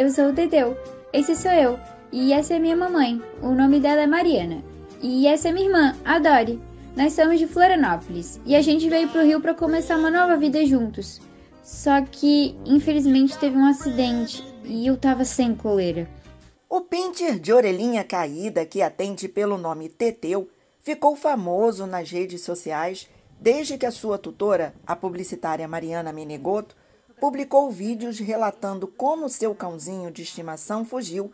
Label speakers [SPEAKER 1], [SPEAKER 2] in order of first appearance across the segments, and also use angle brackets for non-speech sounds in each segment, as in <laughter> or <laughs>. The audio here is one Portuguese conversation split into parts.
[SPEAKER 1] eu sou o Teteu. Esse sou eu. E essa é minha mamãe. O nome dela é Mariana. E essa é minha irmã, a Dori. Nós somos de Florianópolis e a gente veio pro Rio para começar uma nova vida juntos. Só que, infelizmente, teve um acidente e eu tava sem coleira.
[SPEAKER 2] O pincher de orelhinha caída que atende pelo nome Teteu ficou famoso nas redes sociais desde que a sua tutora, a publicitária Mariana Menegoto, publicou vídeos relatando como seu cãozinho de estimação fugiu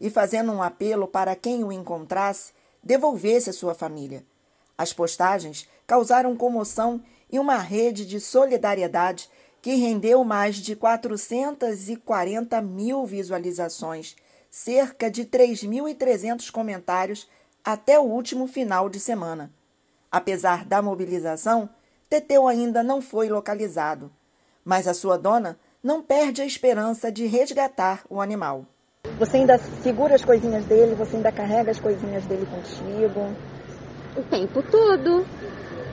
[SPEAKER 2] e fazendo um apelo para quem o encontrasse devolvesse a sua família. As postagens causaram comoção e uma rede de solidariedade que rendeu mais de 440 mil visualizações, cerca de 3.300 comentários até o último final de semana. Apesar da mobilização, Teteu ainda não foi localizado, mas a sua dona não perde a esperança de resgatar o animal.
[SPEAKER 3] Você ainda segura as coisinhas dele, você ainda carrega as coisinhas dele contigo?
[SPEAKER 4] O tempo todo.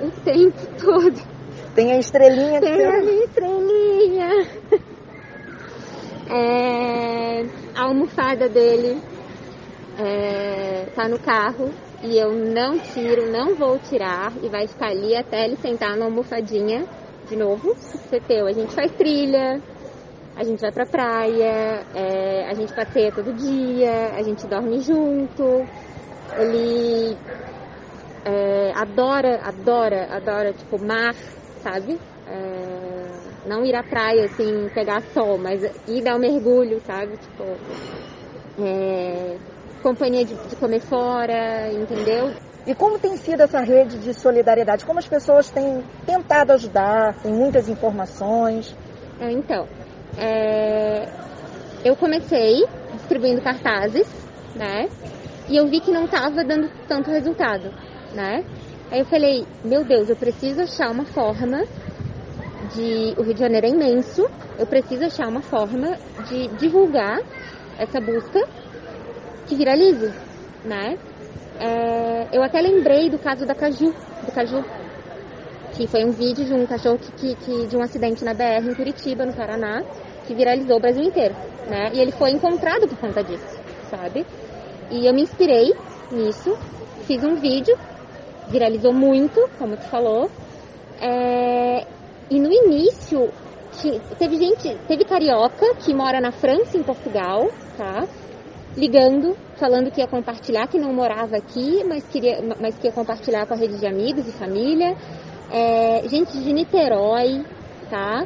[SPEAKER 4] O tempo todo.
[SPEAKER 3] Tem a estrelinha
[SPEAKER 4] Tem a minha estrelinha. É, a almofada dele é, tá no carro e eu não tiro, não vou tirar e vai ficar ali até ele sentar na almofadinha de novo. Teu, a gente faz trilha, a gente vai pra praia, é, a gente passeia todo dia, a gente dorme junto. Ele é, adora, adora, adora, tipo, mar, sabe? É, não ir à praia, assim, pegar sol, mas ir dar um mergulho, sabe? Tipo, é, companhia de, de comer fora, entendeu?
[SPEAKER 3] E como tem sido essa rede de solidariedade? Como as pessoas têm tentado ajudar? Tem muitas informações.
[SPEAKER 4] É, então, é, eu comecei distribuindo cartazes, né? E eu vi que não estava dando tanto resultado, né? Aí eu falei, meu Deus, eu preciso achar uma forma de. O Rio de Janeiro é imenso, eu preciso achar uma forma de divulgar essa busca que viralize, né? É, eu até lembrei do caso da Caju, do Caju, que foi um vídeo de um cachorro que, que, que, de um acidente na BR em Curitiba, no Paraná, que viralizou o Brasil inteiro, né? E ele foi encontrado por conta disso, sabe? E eu me inspirei nisso, fiz um vídeo, viralizou muito, como tu falou, é, e no início teve gente, teve carioca que mora na França, em Portugal, tá? Ligando, falando que ia compartilhar, que não morava aqui, mas, queria, mas que ia compartilhar com a rede de amigos e família. É, gente de Niterói, tá?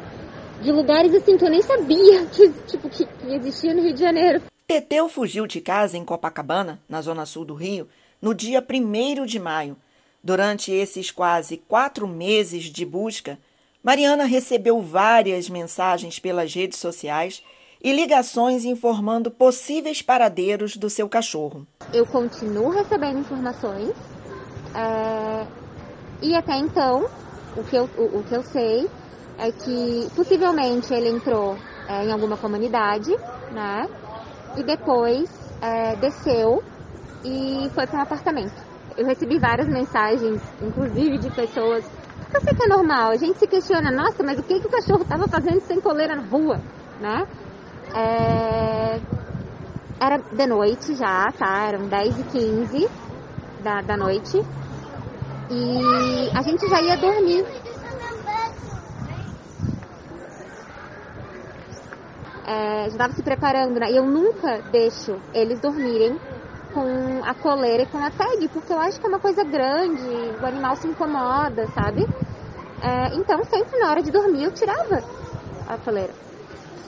[SPEAKER 4] De lugares assim que eu nem sabia <laughs> que, tipo, que, existia no Rio de Janeiro.
[SPEAKER 2] Teteu fugiu de casa em Copacabana, na zona sul do Rio, no dia 1 de maio. Durante esses quase quatro meses de busca, Mariana recebeu várias mensagens pelas redes sociais e ligações informando possíveis paradeiros do seu cachorro.
[SPEAKER 4] Eu continuo recebendo informações é, e até então o que, eu, o, o, que eu sei é que possivelmente ele entrou é, em alguma comunidade, né? E depois é, desceu e foi para um apartamento. Eu recebi várias mensagens, inclusive de pessoas eu sei que é normal, a gente se questiona, nossa, mas o que, que o cachorro estava fazendo sem coleira na rua, né? É... Era de noite já, tá? Eram 10 e 15 da, da noite. E a gente já ia dormir. É, já estava se preparando, né? E eu nunca deixo eles dormirem com a coleira e com a tag, porque eu acho que é uma coisa grande, o animal se incomoda, sabe? É, então, sempre na hora de dormir eu tirava a coleira.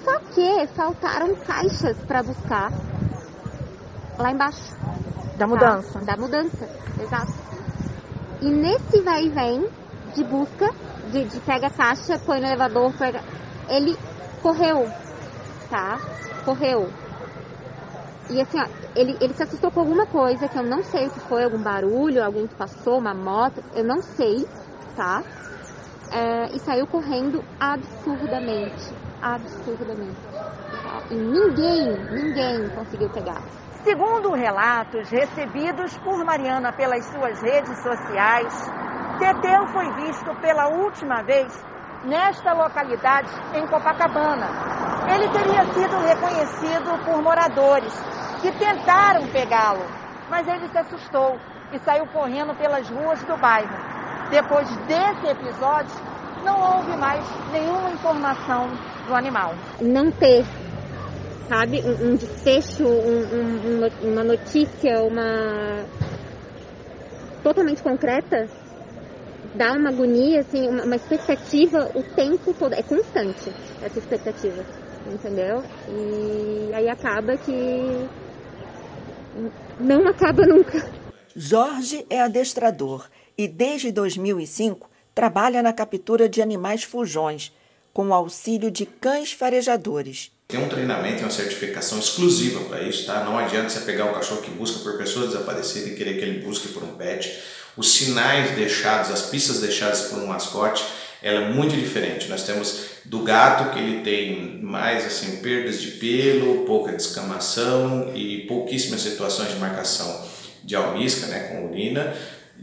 [SPEAKER 4] Só que faltaram caixas para buscar lá embaixo.
[SPEAKER 3] Da mudança.
[SPEAKER 4] Tá? Da mudança, exato. E nesse vai e vem de busca, de, de pega a caixa, põe no elevador, pega... ele correu, tá? Correu. E assim, ó, ele, ele se assustou com alguma coisa que eu não sei o que foi, algum barulho, alguém que passou, uma moto, eu não sei, tá? É, e saiu correndo absurdamente, absurdamente. E ninguém, ninguém conseguiu pegar.
[SPEAKER 3] Segundo relatos recebidos por Mariana pelas suas redes sociais, Teteu foi visto pela última vez nesta localidade em Copacabana, Ele teria sido reconhecido por moradores que tentaram pegá-lo, mas ele se assustou e saiu correndo pelas ruas do bairro. Depois desse episódio, não houve mais nenhuma informação do animal.
[SPEAKER 4] Não ter, sabe, um, um desfecho, um, um, uma notícia, uma totalmente concreta, dá uma agonia, assim, uma, uma expectativa o tempo todo. É constante essa expectativa, entendeu? E aí acaba que não acaba nunca.
[SPEAKER 2] Jorge é adestrador e desde 2005 trabalha na captura de animais fujões, com o auxílio de cães farejadores.
[SPEAKER 5] Tem um treinamento e uma certificação exclusiva para isso, tá? Não adianta você pegar o cachorro que busca por pessoas desaparecidas e querer que ele busque por um pet. Os sinais deixados, as pistas deixadas por um mascote, ela é muito diferente. Nós temos do gato que ele tem mais assim perdas de pelo, pouca descamação e pouquíssimas situações de marcação de almisca, né, com urina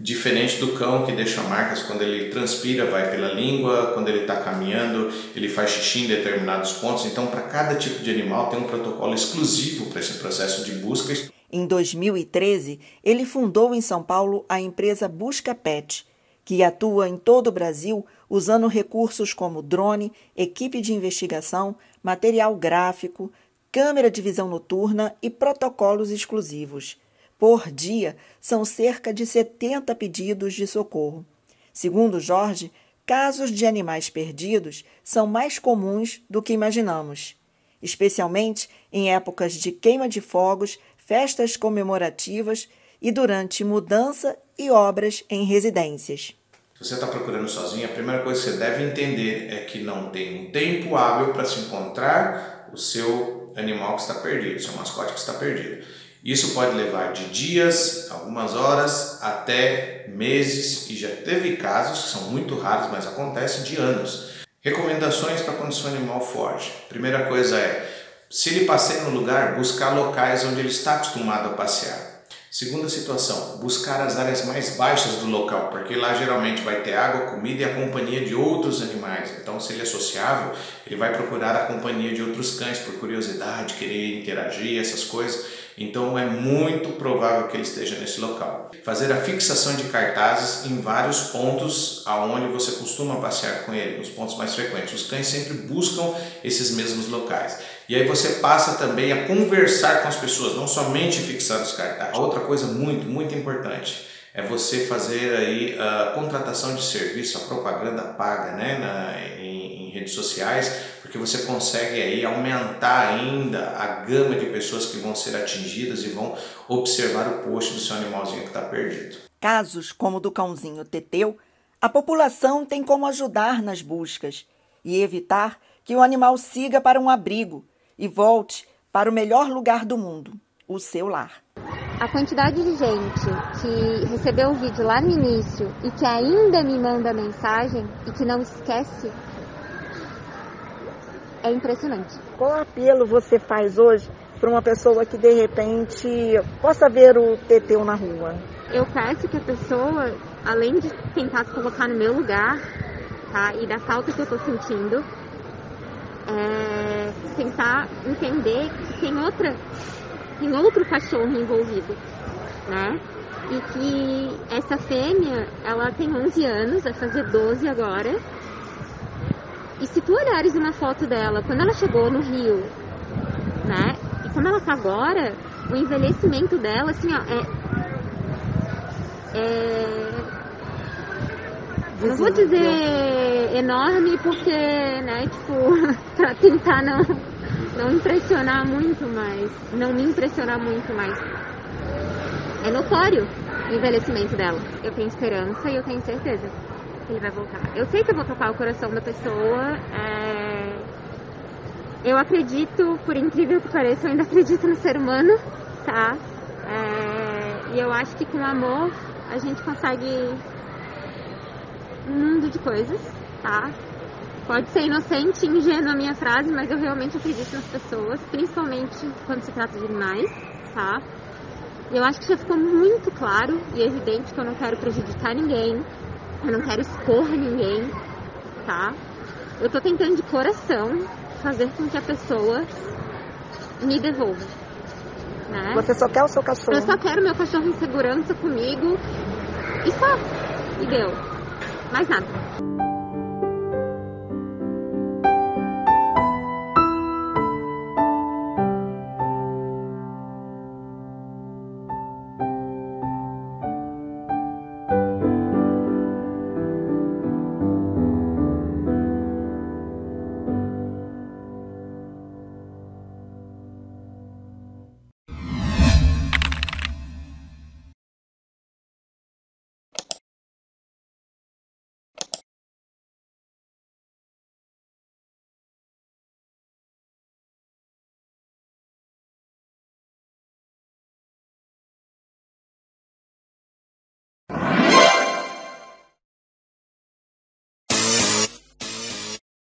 [SPEAKER 5] Diferente do cão que deixa marcas quando ele transpira, vai pela língua, quando ele está caminhando, ele faz xixi em determinados pontos. Então, para cada tipo de animal, tem um protocolo exclusivo para esse processo de busca.
[SPEAKER 2] Em 2013, ele fundou em São Paulo a empresa Busca Pet, que atua em todo o Brasil usando recursos como drone, equipe de investigação, material gráfico, câmera de visão noturna e protocolos exclusivos. Por dia, são cerca de 70 pedidos de socorro. Segundo Jorge, casos de animais perdidos são mais comuns do que imaginamos, especialmente em épocas de queima de fogos, festas comemorativas e durante mudança e obras em residências.
[SPEAKER 5] Se você está procurando sozinho, a primeira coisa que você deve entender é que não tem um tempo hábil para se encontrar o seu animal que está perdido, seu mascote que está perdido. Isso pode levar de dias, algumas horas, até meses, e já teve casos, que são muito raros, mas acontecem, de anos. Recomendações para quando seu animal foge. Primeira coisa é, se ele passeia no lugar, buscar locais onde ele está acostumado a passear. Segunda situação, buscar as áreas mais baixas do local, porque lá geralmente vai ter água, comida e a companhia de outros animais. Então, se ele é sociável, ele vai procurar a companhia de outros cães por curiosidade, querer interagir, essas coisas. Então é muito provável que ele esteja nesse local. Fazer a fixação de cartazes em vários pontos aonde você costuma passear com ele, nos pontos mais frequentes. Os cães sempre buscam esses mesmos locais. E aí você passa também a conversar com as pessoas, não somente fixar os cartazes. Outra coisa muito, muito importante é você fazer aí a contratação de serviço, a propaganda paga, né, na, em, em redes sociais, porque você consegue aí aumentar ainda a gama de pessoas que vão ser atingidas e vão observar o post do seu animalzinho que está perdido.
[SPEAKER 2] Casos como o do cãozinho Teteu, a população tem como ajudar nas buscas e evitar que o animal siga para um abrigo e volte para o melhor lugar do mundo, o seu lar.
[SPEAKER 4] A quantidade de gente que recebeu o vídeo lá no início e que ainda me manda mensagem e que não esquece é impressionante.
[SPEAKER 3] Qual apelo você faz hoje para uma pessoa que de repente possa ver o Teteu na rua?
[SPEAKER 4] Eu peço que a pessoa, além de tentar se colocar no meu lugar, tá, e da falta que eu estou sentindo, é, tentar entender que tem outra, tem outro cachorro envolvido, né? E que essa fêmea, ela tem 11 anos, vai fazer 12 agora, e se tu olhares uma foto dela, quando ela chegou no Rio, né? E como ela tá agora, o envelhecimento dela, assim, ó, é. é não vou dizer enorme porque, né, tipo, <laughs> pra tentar não, não impressionar muito mais, não me impressionar muito mais. É notório o envelhecimento dela. Eu tenho esperança e eu tenho certeza que ele vai voltar. Eu sei que eu vou tocar o coração da pessoa. É... Eu acredito, por incrível que pareça, eu ainda acredito no ser humano, tá? É... E eu acho que com amor a gente consegue um mundo de coisas, tá? Pode ser inocente, ingênua a minha frase, mas eu realmente acredito nas pessoas, principalmente quando se trata de animais, tá? Eu acho que já ficou muito claro e evidente que eu não quero prejudicar ninguém, eu não quero expor ninguém, tá? Eu tô tentando de coração fazer com que a pessoa me devolva. Né?
[SPEAKER 3] Você só quer o seu cachorro?
[SPEAKER 4] Eu só quero meu cachorro em segurança comigo e só. E deu. Mais nada.